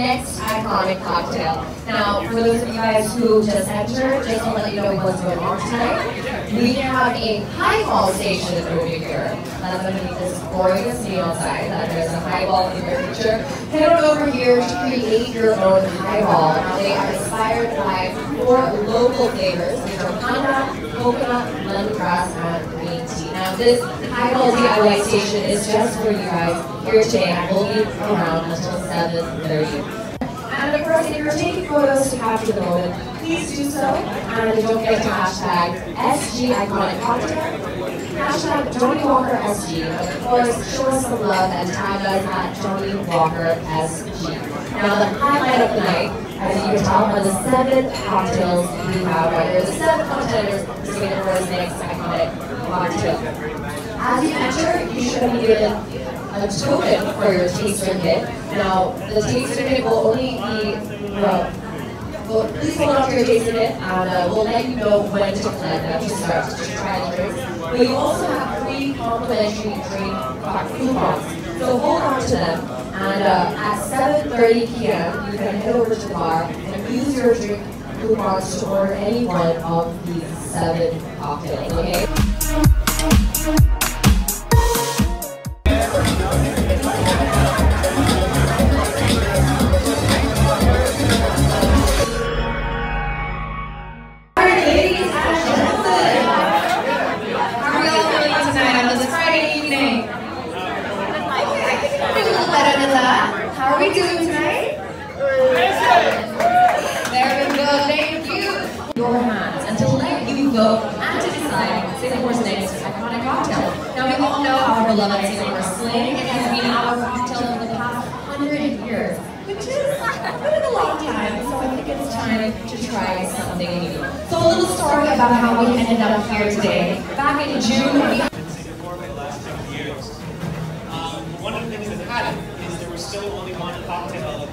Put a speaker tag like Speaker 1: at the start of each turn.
Speaker 1: Next iconic cocktail. Now, for those of you guys who just entered, just to let you know what's going on tonight, we have a highball station over here. That's underneath this glorious neon sign that there's a highball in your picture. Head on over here to create your own highball. They are inspired by four local flavors, which are pandan, coconut, lemongrass, and green tea. Now, this highball DIY station is just for you guys here today. I will be around until 7.30. And of course, if you're taking photos to capture the moment, please do so. And don't forget to hashtag SG Iconic Cocktail, hashtag Johnnie Walker SG. Of course, show us some love and tag us at Johnnie Walker SG. Now, the highlight of the night, as you can tell, are the seven cocktails we have right here. The seven contenders to Singapore's next iconic cocktail. As you enter, you should be given a token for your taster kit. Now, the taster kit will only be, well please hold on to your taster kit and uh, we'll let you know when to collect them to start to try drinks. But you also have free complimentary drink coupons. So hold on to them. And uh, at 7.30 p.m., you can head over to the bar and use your drink coupons to order any one of these seven cocktails, okay? You go and to decide Singapore's next iconic cocktail. Now we all know our beloved Singapore Sling. It has been our cocktail for the past hundred years, which is of a long time. So I think it's time to try something new. So a little story about how we ended up here today. Back in June, we
Speaker 2: in Singapore for the last 10 years. Um, one of the things that happened is there was still only one cocktail